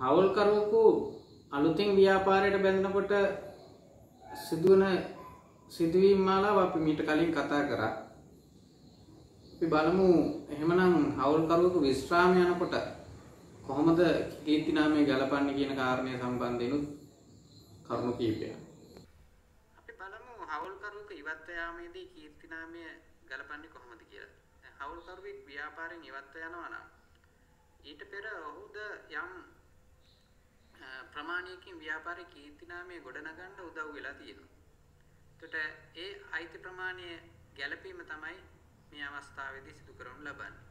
හවුල්කරුවෙකු අලුතින් ව්‍යාපාරයට බැඳෙනකොට සිදුවන සිදුවීම් මාලාව අපි මීට කලින් කතා කරා. අපි බලමු එහෙමනම් හවුල්කරුවෙකු විශ්‍රාම යනකොට කොහොමද කීර්ති නාමය ගලපන්නේ කියන කාරණය සම්බන්ධයෙන්ුත් කරුණු කීපයක්. අපි බලමු හවුල්කරුවෙකු ඉවත්ව යාමේදී කීර්ති නාමය ගලපන්නේ කොහොමද කියලා. හවුල්කරුවෙක් ව්‍යාපාරයෙන් ඉවත්ව යනවා නම් ඊට පෙර ඔහුද යම් ප්‍රමාණයකින් ව්‍යාපාරයේ කීර්තිනාමය ගොඩනගන්න උදව් වෙලා තියෙනවා. එතකොට ඒ අයිති ප්‍රමාණය ගැළපීම තමයි මේ අවස්ථාවේදී සිදු කරනු ලබන්නේ.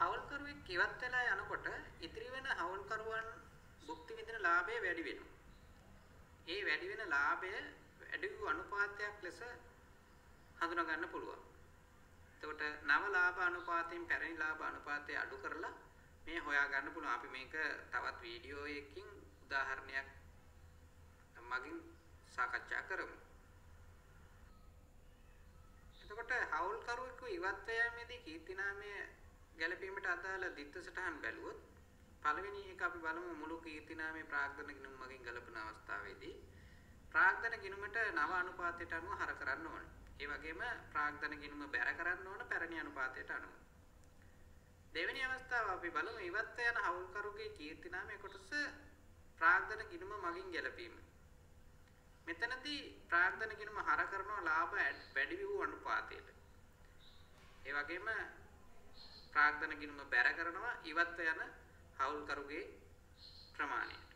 හවුල්කරුවෙක් ඉවත් වෙලා යනකොට ඉතිරි වෙන හවුල්කරුවන් භුක්ති විඳින ලාභය වැඩි වෙනවා. ඒ වැඩි වෙන ලාභය වැඩි වූ අනුපාතයක් ලෙස හඳුනා ගන්න පුළුවන්. එතකොට නව ලාභ අනුපාතයෙන් පැරණි ලාභ අනුපාතය අඩු කරලා මේ හොයා ගන්න පුළුවන්. අපි මේක තවත් වීඩියෝ එකකින් උදාහරණයක් මගින් සාකච්ඡා කරමු. එතකොට හවුල්කරුවෙකු ඉවත් වෑමේදී කීර්තිනාමය ගැළපීමට අදාළ දිත්ත සටහන් බැලුවොත් පළවෙනි එක අපි බලමු මුළු කීර්තිනාමයේ ප්‍රාග්ධන ගිණුම් මගින් ගලපන අවස්ථාවේදී ප්‍රාග්ධන ගිණුමට නව අනුපාතයට අනුව හර කරන්න ඕනේ. ඒ වගේම ප්‍රාග්ධන ගිණුම බැර කරන්න ඕන පැරණි අනුපාතයට අනුව. දෙවෙනි අවස්ථාව අපි බලමු ඉවත් යන හවුල්කරුගේ කීර්තිනාමයේ කොටස ප්‍රාග්ධන ගිණුම මගින් ගැලපීම. මෙතනදී ප්‍රාග්ධන ගිණුම හර කරනවා ලාභ වැඩි වූ අනුපාතයට. ඒ වගේම ප්‍රාග්ධන ගිණුම බැර කරනවා ඉවත් යන හවුල්කරුගේ ප්‍රමාණයට.